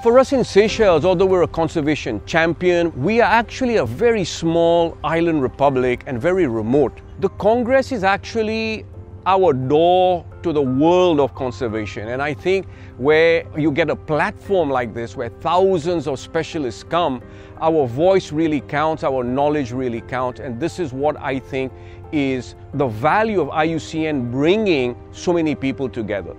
For us in Seychelles, although we're a conservation champion, we are actually a very small island republic and very remote. The Congress is actually our door to the world of conservation. And I think where you get a platform like this, where thousands of specialists come, our voice really counts, our knowledge really counts. And this is what I think is the value of IUCN bringing so many people together.